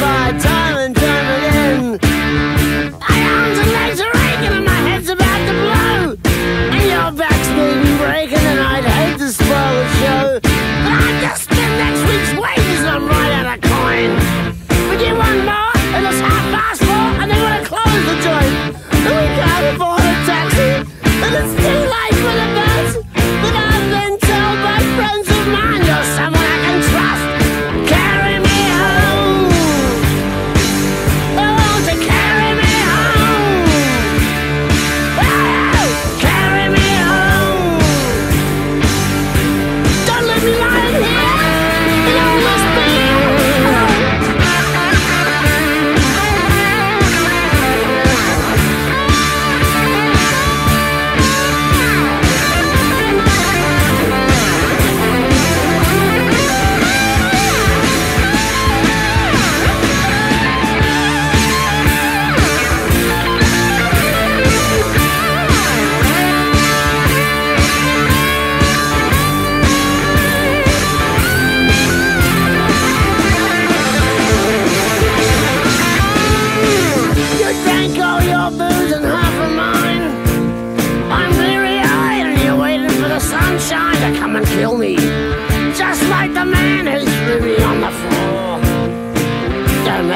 by diamond. to come and kill me. Just like the man who threw me on the floor. Don't